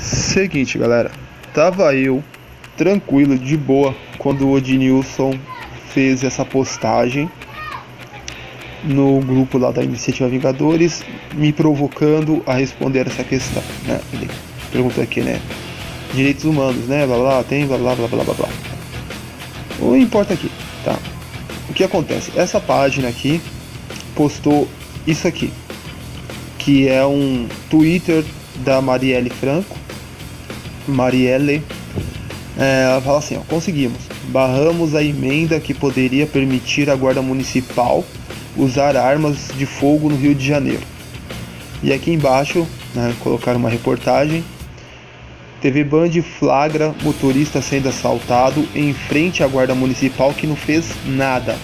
Seguinte, galera. Tava eu tranquilo, de boa, quando o Odinilson fez essa postagem no grupo lá da Iniciativa Vingadores, me provocando a responder essa questão, né? Ele perguntou aqui, né? Direitos humanos, né? Blá blá, tem blá blá blá blá blá. Não importa aqui, tá? O que acontece? Essa página aqui postou isso aqui, que é um Twitter da Marielle Franco. Marielle. É, ela fala assim: ó, conseguimos. Barramos a emenda que poderia permitir à Guarda Municipal usar armas de fogo no Rio de Janeiro. E aqui embaixo, né, colocaram uma reportagem. TV Band flagra motorista sendo assaltado em frente à Guarda Municipal que não fez nada.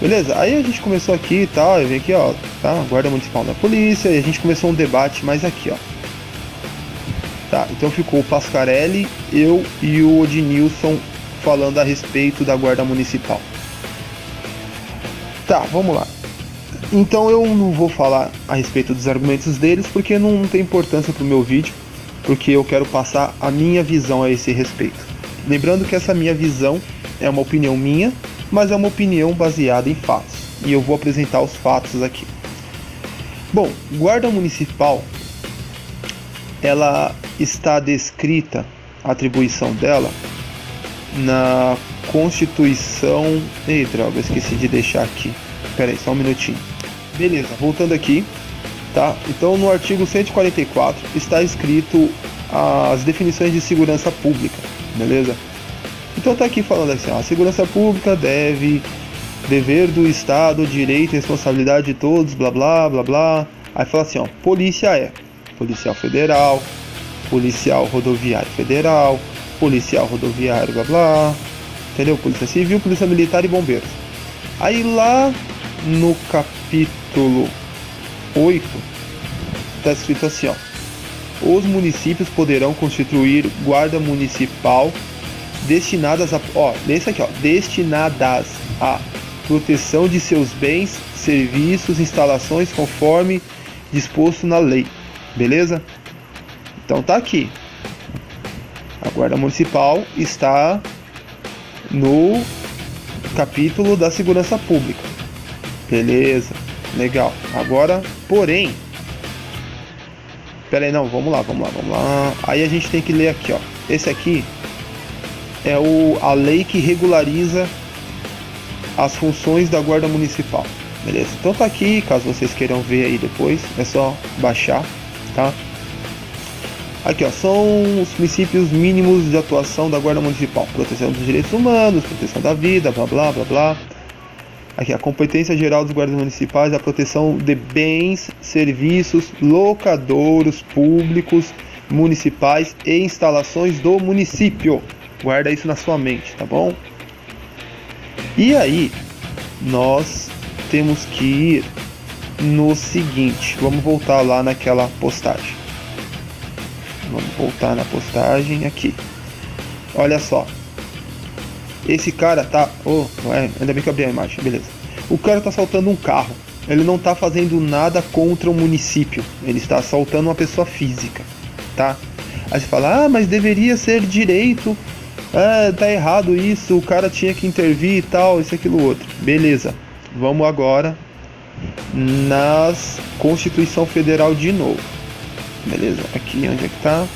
Beleza, aí a gente começou aqui e tal, eu vim aqui, ó, tá? Guarda Municipal da Polícia, e a gente começou um debate mais aqui, ó. Tá, então ficou o Pascarelli, eu e o Odinilson falando a respeito da Guarda Municipal. Tá, vamos lá. Então eu não vou falar a respeito dos argumentos deles porque não tem importância pro meu vídeo, porque eu quero passar a minha visão a esse respeito. Lembrando que essa minha visão é uma opinião minha, mas é uma opinião baseada em fatos. E eu vou apresentar os fatos aqui. Bom, guarda municipal ela está descrita a atribuição dela na Constituição. Ei, droga, esqueci de deixar aqui. Pera aí, só um minutinho. Beleza, voltando aqui, tá? Então no artigo 144 está escrito as definições de segurança pública, beleza? Então tá aqui falando assim, ó, a segurança pública deve dever do Estado, direito responsabilidade de todos, blá blá blá blá. Aí fala assim, ó, polícia é policial federal, policial rodoviário federal, policial rodoviário blá blá, entendeu? Polícia civil, polícia militar e bombeiros. Aí lá no capítulo 8 tá escrito assim, ó. Os municípios poderão constituir guarda municipal destinadas a, ó, nesse aqui, ó, destinadas a proteção de seus bens, serviços, instalações conforme disposto na lei. Beleza? Então tá aqui. A Guarda Municipal está no capítulo da segurança pública. Beleza? Legal. Agora, porém, Pera aí, não, vamos lá, vamos lá, vamos lá. Aí a gente tem que ler aqui, ó. Esse aqui é o, a lei que regulariza as funções da Guarda Municipal. Beleza? Então tá aqui, caso vocês queiram ver aí depois, é só baixar, tá? Aqui, ó, são os princípios mínimos de atuação da Guarda Municipal: proteção dos direitos humanos, proteção da vida, blá blá blá blá. Aqui, a competência geral dos guardas municipais é a proteção de bens, serviços, locadouros públicos, municipais e instalações do município. Guarda isso na sua mente, tá bom? E aí, nós temos que ir no seguinte. Vamos voltar lá naquela postagem. Vamos voltar na postagem aqui. Olha só. Esse cara tá. Oh, é, ainda bem que eu abri a imagem, beleza. O cara tá assaltando um carro. Ele não tá fazendo nada contra o município. Ele está assaltando uma pessoa física, tá? Aí você fala, ah, mas deveria ser direito. Ah, tá errado isso. O cara tinha que intervir e tal, isso, aquilo, outro. Beleza. Vamos agora nas Constituição Federal de novo. Beleza, aqui onde é que tá?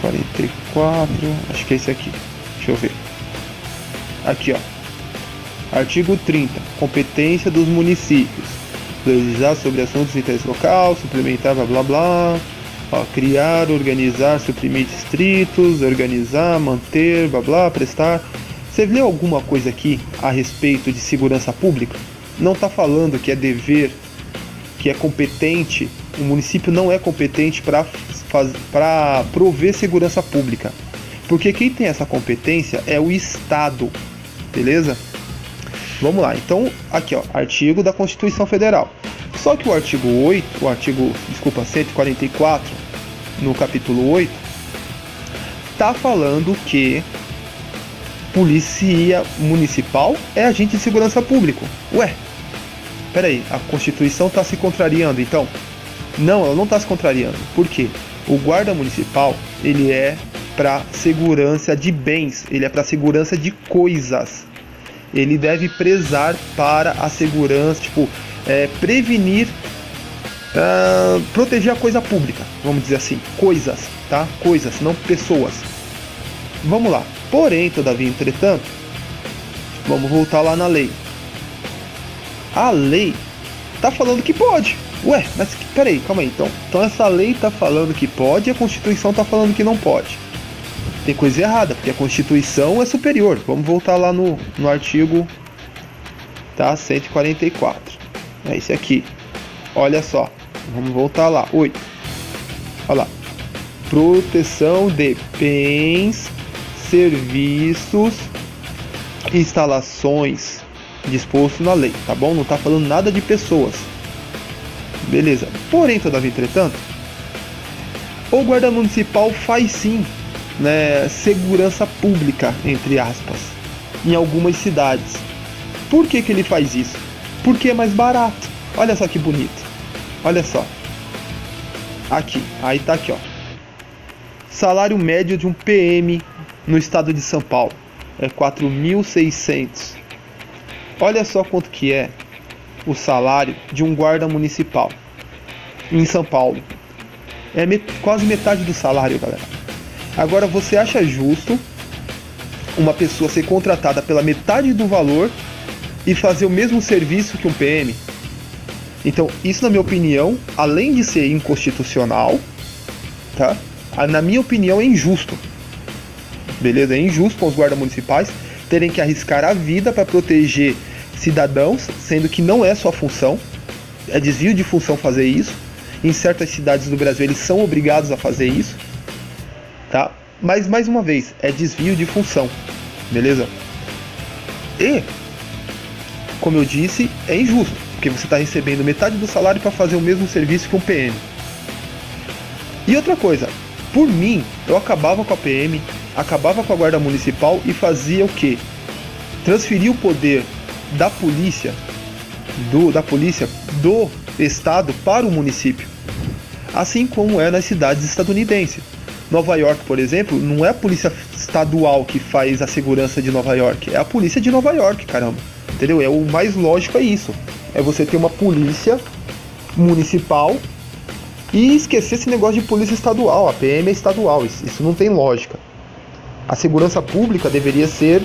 44, acho que é esse aqui. Deixa eu ver. Aqui, ó. Artigo 30. Competência dos municípios. Legislar sobre assuntos de interesse local, suplementar, blá blá blá. Ó, criar, organizar, suprimir distritos, organizar, manter, blá blá, prestar. Você leu alguma coisa aqui a respeito de segurança pública? Não está falando que é dever, que é competente. O município não é competente para prover segurança pública. Porque quem tem essa competência é o Estado. Beleza? Vamos lá. Então, aqui, ó, artigo da Constituição Federal. Só que o artigo 8, o artigo, desculpa, 144, no capítulo 8, tá falando que polícia municipal é agente de segurança público. Ué, peraí, a Constituição está se contrariando, então? Não, ela não está se contrariando. Por quê? O guarda municipal, ele é para segurança de bens, ele é para segurança de coisas. Ele deve prezar para a segurança, tipo, é, prevenir, uh, proteger a coisa pública, vamos dizer assim, coisas, tá? Coisas, não pessoas. Vamos lá. Porém, todavia, entretanto, vamos voltar lá na lei. A lei tá falando que pode. Ué, mas peraí, calma aí. Então, então essa lei tá falando que pode e a Constituição tá falando que não pode. Tem coisa errada, porque a Constituição é superior. Vamos voltar lá no, no artigo tá, 144. É esse aqui. Olha só. Vamos voltar lá. 8. Olha lá. Proteção de bens, serviços, instalações disposto na lei, tá bom? Não está falando nada de pessoas. Beleza. Porém, todavia, entretanto, o guarda municipal faz sim, né, segurança pública, entre aspas, em algumas cidades. Por que, que ele faz isso? Porque é mais barato. Olha só que bonito. Olha só. Aqui, aí tá aqui, ó. Salário médio de um PM no estado de São Paulo é 4.600 Olha só quanto que é o salário de um guarda municipal em São Paulo. É met quase metade do salário, galera. Agora você acha justo uma pessoa ser contratada pela metade do valor e fazer o mesmo serviço que um PM? Então, isso na minha opinião, além de ser inconstitucional, tá? Na minha opinião é injusto. Beleza? É injusto com os guardas municipais terem que arriscar a vida para proteger cidadãos, sendo que não é sua função, é desvio de função fazer isso. Em certas cidades do Brasil eles são obrigados a fazer isso, tá? Mas mais uma vez, é desvio de função, beleza? E, como eu disse, é injusto, porque você está recebendo metade do salário para fazer o mesmo serviço que um PM. E outra coisa, por mim, eu acabava com a PM, acabava com a guarda municipal e fazia o que? Transferir o poder da polícia do da polícia do estado para o município, assim como é nas cidades estadunidenses. Nova York, por exemplo, não é a polícia estadual que faz a segurança de Nova York, é a polícia de Nova York, caramba. Entendeu? É o mais lógico é isso. É você ter uma polícia municipal e esquecer esse negócio de polícia estadual. A PM é estadual, isso, isso não tem lógica. A segurança pública deveria ser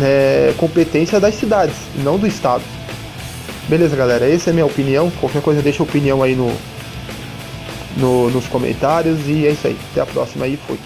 é, competência das cidades, não do estado. Beleza, galera? Essa é a minha opinião. Qualquer coisa deixa a opinião aí no, no, nos comentários. E é isso aí. Até a próxima aí. Fui.